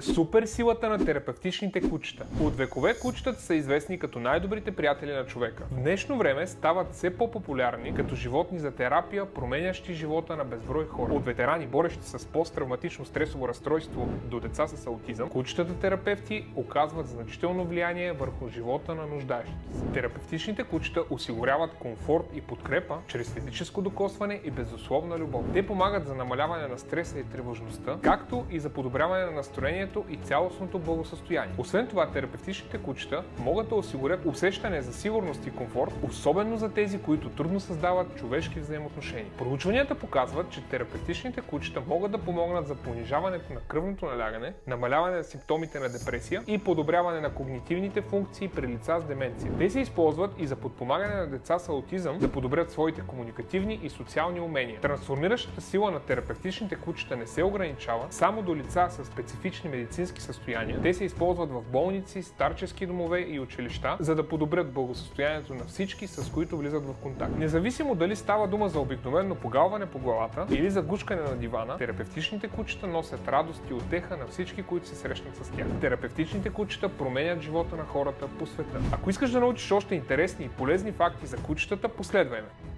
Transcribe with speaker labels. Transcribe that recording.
Speaker 1: Супер силата на терапевтичните кучета. От векове кучетата са известни като най-добрите приятели на човека. В днешно време стават все по-популярни като животни за терапия, променящи живота на безброй хора. От ветерани, борещи с посттравматично стресово разстройство до деца с аутизъм, кучетата терапевти оказват значително влияние върху живота на нуждаещите се. Терапевтичните кучета осигуряват комфорт и подкрепа чрез физическо докосване и безусловна любов. Те помагат за намаляване на стреса и тревожността, както и за подобряване на настроението и цялостното благосъстояние. Освен това, терапевтичните кучета могат да осигурят усещане за сигурност и комфорт, особено за тези, които трудно създават човешки взаимоотношения. Проучванията показват, че терапевтичните кучета могат да помогнат за понижаването на кръвното налягане, намаляване на симптомите на депресия и подобряване на когнитивните функции при лица с деменция. Те се използват и за подпомагане на деца с аутизъм да подобрят своите комуникативни и социални умения. Трансформиращата сила на терапевтичните кучета не се ограничава само до лица с специфични медицински състояния. Те се използват в болници, старчески домове и училища, за да подобрят благосъстоянието на всички, с които влизат в контакт. Независимо дали става дума за обикновено погалване по главата или за гушкане на дивана, терапевтичните кучета носят радост и отеха на всички, които се срещнат с тях. Терапевтичните кучета променят живота на хората по света. Ако искаш да научиш още интересни и полезни факти за кучетата, последвай ме.